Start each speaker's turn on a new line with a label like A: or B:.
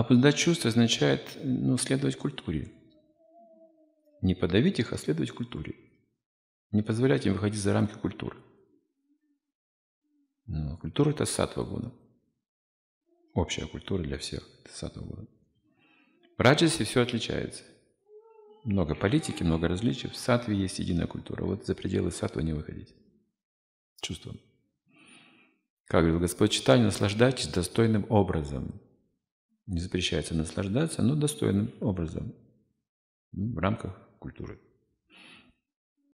A: Обуздать чувства означает ну, следовать культуре. Не подавить их, а следовать культуре. Не позволять им выходить за рамки культуры. Но культура – это сатва гуна. Общая культура для всех – это сатва гуна. В раджасе все отличается. Много политики, много различий. В сатве есть единая культура. Вот за пределы сатвы не выходить. Чувствуем. Как говорил Господь Читание, наслаждайтесь достойным образом. Не запрещается наслаждаться, но достойным образом в рамках культуры.